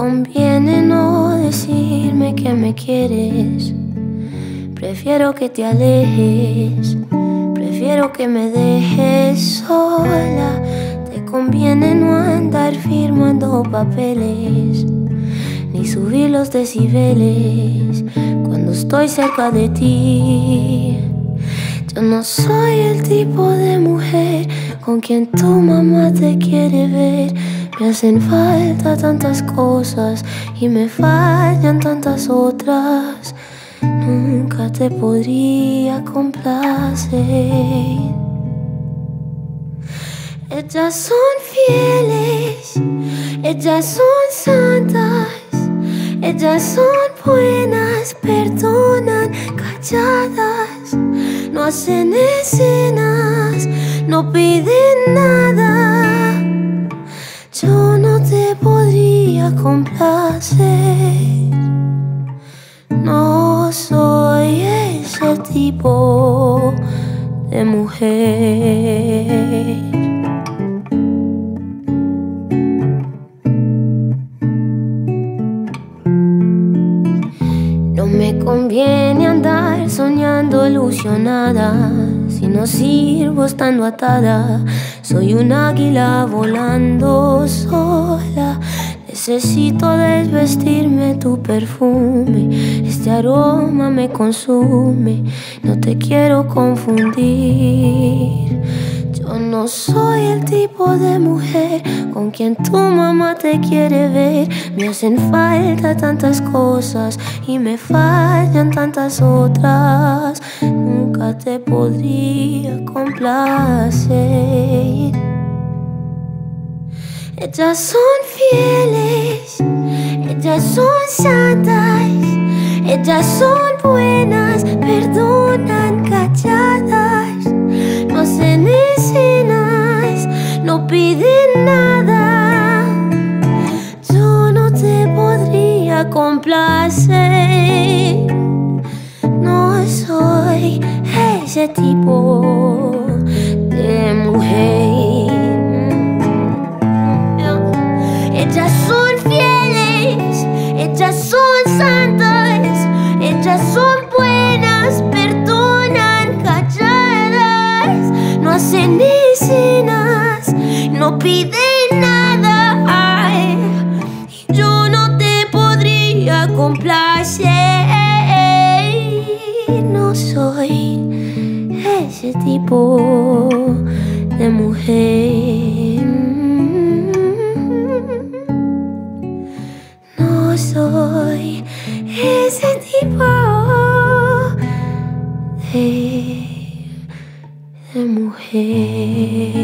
conviene no decirme que me quieres. Prefiero que te alejes, prefiero que me dejes sola. Te conviene no andar firmando papeles, ni subir los decibeles cuando estoy cerca de ti. Yo no soy el tipo de mujer con quien tu mamá te quiere ver. Me hacen falta tantas cosas y me fallan tantas otras. Nunca te podría complacer. Ellas son fieles, ellas son santas, ellas son buenas, perdonan calladas, no hacen escenas, no piden nada. No soy ese tipo de mujer. No me conviene andar soñando ilusionada si no sirvo estando atada. Soy un águila volando. Necesito desvestirme tu perfume. Este aroma me consume. No te quiero confundir. Yo no soy el tipo de mujer con quien tu mamá te quiere ver. Me hacen falta tantas cosas y me fallan tantas otras. Nunca te podría complacer. Ellas son fieles, ellas son santas, ellas son buenas, perdonan calladas, no hacen escenas, no piden nada. Yo no te podría complacer, no soy ese tipo de mujer. Ellas son fieles, ellas son santas, ellas son buenas, perdonan calladas, no hacen escenas, no piden nada. Yo no te podría complacer, no soy ese tipo de mujer. Soy ese tipo de, de mujer.